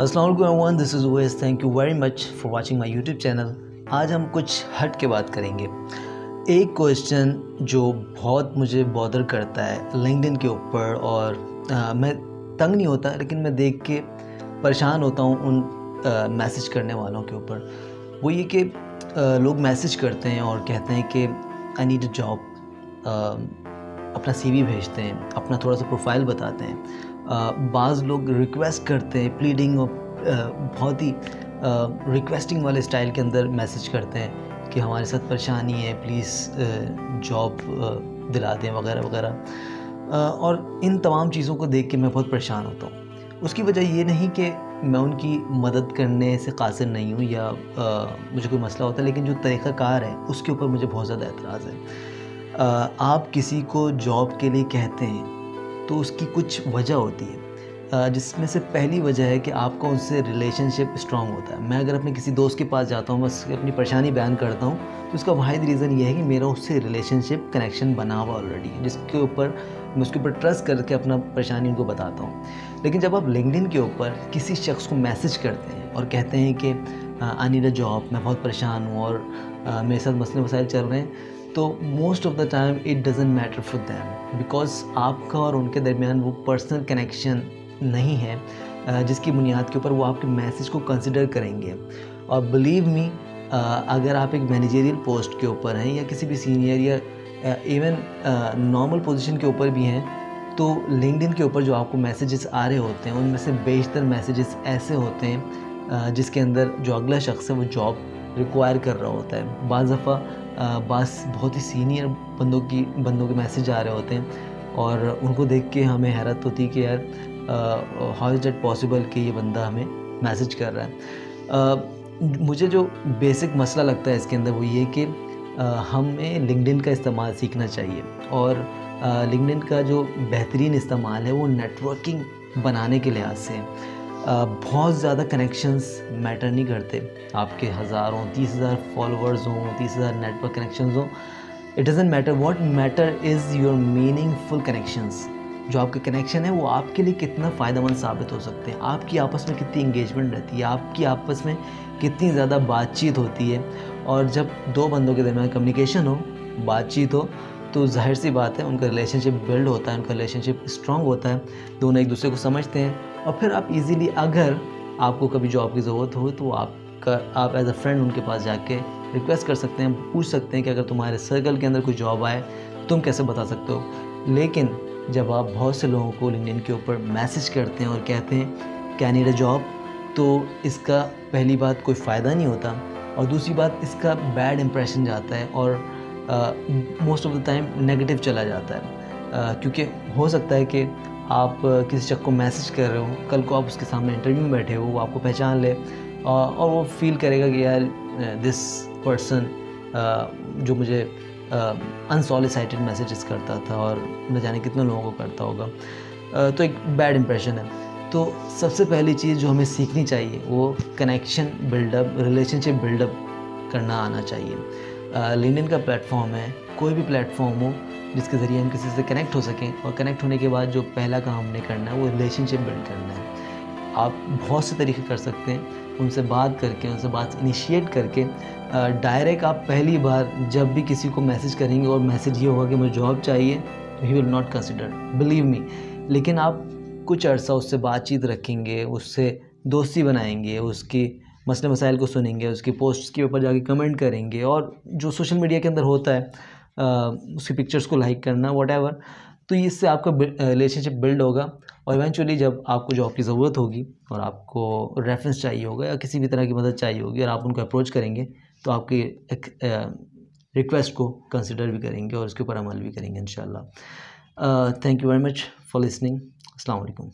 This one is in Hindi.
अस्सलाम वालेकुम this is Uwais thank you very much for watching my YouTube channel आज हम कुछ हट के बात करेंगे। एक क्वेश्चन जो बहुत मुझे बॉदर करता है लिंक्डइन के ऊपर और आ, मैं तंग नहीं होता लेकिन मैं देख के परेशान होता हूँ उन मैसेज करने वालों के ऊपर। वो ये कि लोग मैसेज करते हैं और कहते हैं कि आई नीड अ जॉब अपना सीवी भेजते हैं अपना थोड़ा सा प्रोफ़ाइल बताते हैं। बाज़ लोग रिक्वेस्ट करते हैं प्लीडिंग और बहुत ही रिक्वेस्टिंग वाले स्टाइल के अंदर मैसेज करते हैं कि हमारे साथ परेशानी है प्लीज़ जॉब दिला दें वगैरह वगैरह। और इन तमाम चीज़ों को देख के मैं बहुत परेशान होता हूँ। उसकी वजह ये नहीं कि मैं उनकी मदद करने से कासिर नहीं हूँ या आ, मुझे कोई मसला होता है लेकिन जो तरीक़ाकार है उसके ऊपर मुझे बहुत ज़्यादा एतराज़ है। आप किसी को जॉब के लिए कहते हैं तो उसकी कुछ वजह होती है। जिसमें से पहली वजह है कि आपका उनसे रिलेशनशिप स्ट्रॉन्ग होता है। मैं अगर अपने किसी दोस्त के पास जाता हूँ, बस अपनी परेशानी बयान करता हूँ तो उसका वाहिद रीज़न ये है कि मेरा उससे रिलेशनशिप कनेक्शन बना हुआ ऑलरेडी है, जिसके ऊपर मैं उसके ऊपर ट्रस्ट करके अपना परेशानी उनको बताता हूँ। लेकिन जब आप लिंकडिन के ऊपर किसी शख्स को मैसेज करते हैं और कहते हैं कि आई नीड अ जॉब मैं बहुत परेशान हूँ और मेरे साथ मसले मसाइल चल रहे हैं तो most of the time it doesn't matter for them because आपका और उनके दरमियान वो पर्सनल कनेक्शन नहीं है जिसकी बुनियाद के ऊपर वो आपके मैसेज को कंसिडर करेंगे। और बिलीव मी अगर आप एक मैनेजरियल पोस्ट के ऊपर हैं या किसी भी सीनियर या इवन नॉर्मल पोजीशन के ऊपर भी हैं तो लिंकडिन के ऊपर जो आपको मैसेजेस आ रहे होते हैं, उनमें से बेशतर मैसेजेस ऐसे होते हैं जिसके अंदर जो अगला शख्स है वो जॉब रिक्वायर कर रहा होता है। बाज़ दफ़ा बास बहुत ही सीनियर बंदों की बंदों के मैसेज आ रहे होते हैं और उनको देख के हमें हैरत होती है कि यार हाउ इज़ इट पॉसिबल कि ये बंदा हमें मैसेज कर रहा है? uh, मुझे जो बेसिक मसला लगता है इसके अंदर वो ये कि हमें लिंकडिन का इस्तेमाल सीखना चाहिए और लिंकडिन का जो बेहतरीन इस्तेमाल है वो नेटवर्किंग बनाने के लिहाज से बहुत ज़्यादा कनेक्शंस मैटर नहीं करते। आपके हज़ारों, तीस हज़ार फॉलोअर्स हों, तीस हज़ार नेटवर्क कनेक्शंस हों it doesn't matter what matter is your meaningful connections जो आपके कनेक्शन है, वो आपके लिए कितना फ़ायदेमंद साबित हो सकते हैं। आपकी आपस में कितनी इंगेजमेंट रहती है, आपकी आपस में कितनी ज़्यादा बातचीत होती है। और जब दो बंदों के दरमियान कम्युनिकेशन हो, बातचीत हो तो ज़ाहिर सी बात है, उनका रिलेशनशिप बिल्ड होता है, उनका रिलेशनशिप स्ट्रॉन्ग होता है, दोनों एक दूसरे को समझते हैं और फिर आप इजीली अगर आपको कभी जॉब की ज़रूरत हो तो आपका, आप एज अ फ्रेंड उनके पास जाके रिक्वेस्ट कर सकते हैं, पूछ सकते हैं कि अगर तुम्हारे सर्कल के अंदर कोई जॉब आए, तुम कैसे बता सकते हो? लेकिन जब आप बहुत से लोगों को लिंकडिन के ऊपर मैसेज करते हैं और कहते हैं क्या नीड अ जॉब तो इसका पहली बात कोई फ़ायदा नहीं होता और दूसरी बात इसका बैड इम्प्रेशन जाता है और most of the time negative चला जाता है। uh, क्योंकि हो सकता है कि आप किसी शख्स को मैसेज कर रहे हो कल को आप उसके सामने इंटरव्यू में बैठे हो वो आपको पहचान ले और वो फील करेगा कि यार दिस पर्सन जो मुझे अनसॉलिसाइटेड मैसेजेस करता था और न जाने कितने लोगों को करता होगा। तो एक बैड इम्प्रेशन है। तो सबसे पहली चीज़ जो हमें सीखनी चाहिए वो कनेक्शन बिल्डअप रिलेशनशिप बिल्डअप करना आना चाहिए। लिंकडिन का प्लेटफॉर्म है, कोई भी प्लेटफॉर्म हो, जिसके ज़रिए हम किसी से कनेक्ट हो सकें और कनेक्ट होने के बाद जो पहला काम हमने करना है, वो रिलेशनशिप बिल्ड करना है। आप बहुत से तरीके कर सकते हैं, उनसे बात करके, उनसे बात इनिशिएट करके डायरेक्ट आप पहली बार जब भी किसी को मैसेज करेंगे और मैसेज ये होगा कि मुझे जॉब चाहिए he will not consider believe me लेकिन आप कुछ अर्सा उससे बातचीत रखेंगे, उससे दोस्ती बनाएँगे, उसकी मसले मसाइल को सुनेंगे, उसकी पोस्ट के ऊपर जाके कमेंट करेंगे और जो सोशल मीडिया के अंदर होता है उसकी पिक्चर्स को लाइक करना वट तो इससे आपका रिलेशनशिप बिल्ड होगा और इवेंचुअली जब आपको जॉब की ज़रूरत होगी और आपको रेफरेंस चाहिए होगा या किसी भी तरह की मदद चाहिए होगी और आप उनको अप्रोच करेंगे तो आपकी रिक्वेस्ट को कंसिडर भी करेंगे और उसके ऊपर अमल भी करेंगे इन thank you very much for listening Allam